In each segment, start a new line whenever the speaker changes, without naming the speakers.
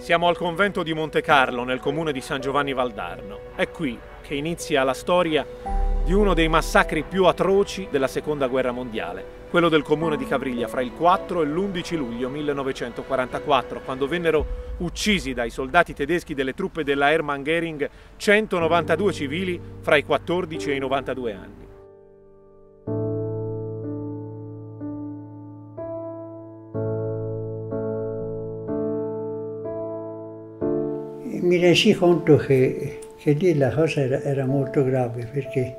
Siamo al convento di Monte Carlo, nel comune di San Giovanni Valdarno. È qui che inizia la storia di uno dei massacri più atroci della Seconda Guerra Mondiale, quello del comune di Cavriglia fra il 4 e l'11 luglio 1944, quando vennero uccisi dai soldati tedeschi delle truppe della Hermann Göring 192 civili fra i 14 e i 92 anni.
Mi resi conto che, che lì la cosa era, era, molto grave perché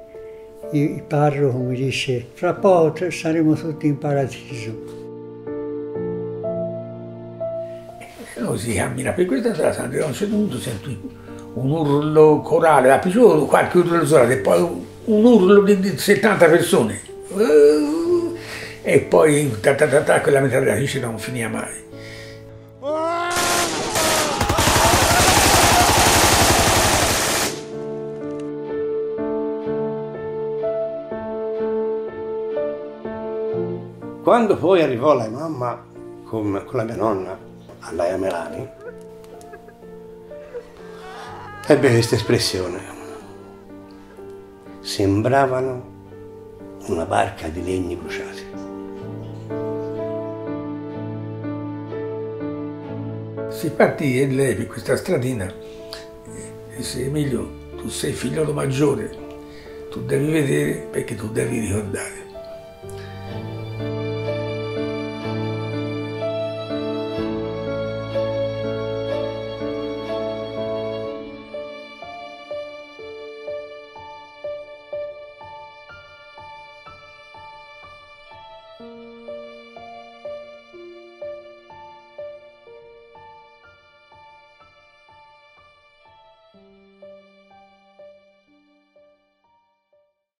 il parroco mi disse fra poco saremo tutti in paradiso.
Si cammina per questa strada, a un certo punto sento un urlo corale, ma solo qualche urlo solare e poi un urlo di 70 persone. E poi ta ta ta, ta quella metragliatrice non finiva mai.
Quando poi arrivò la mamma con, con la mia nonna a Laia Melani, ebbe questa espressione. Sembravano una barca di legni bruciati.
Si partì e lei per questa stradina e disse Emilio, tu sei figliolo maggiore, tu devi vedere perché tu devi ricordare.